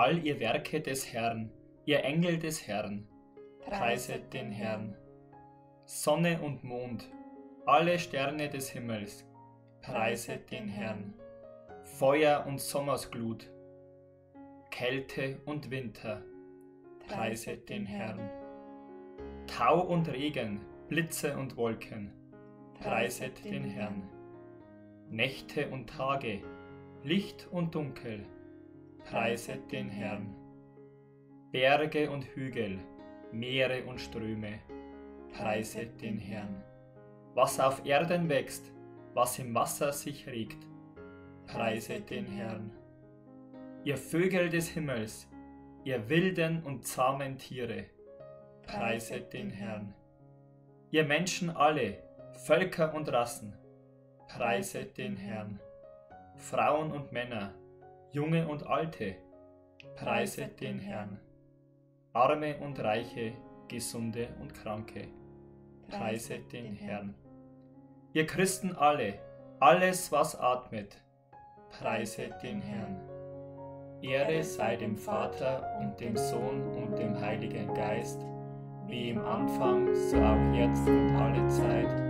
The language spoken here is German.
all ihr Werke des Herrn, ihr Engel des Herrn, preiset den Herrn. Sonne und Mond, alle Sterne des Himmels, preiset den Herrn. Feuer und Sommersglut, Kälte und Winter, preiset den Herrn. Tau und Regen, Blitze und Wolken, preiset den Herrn. Nächte und Tage, Licht und Dunkel, preiset den Herrn. Berge und Hügel, Meere und Ströme, preiset den Herrn. Was auf Erden wächst, was im Wasser sich regt, preiset den Herrn. Ihr Vögel des Himmels, ihr wilden und zahmen Tiere, preiset den Herrn. Ihr Menschen alle, Völker und Rassen, preiset den Herrn. Frauen und Männer, Junge und Alte, preiset den Herrn. Arme und Reiche, Gesunde und Kranke, preiset den Herrn. Ihr Christen alle, alles was atmet, preiset den Herrn. Ehre sei dem Vater und dem Sohn und dem Heiligen Geist, wie im Anfang, so auch jetzt und alle Zeit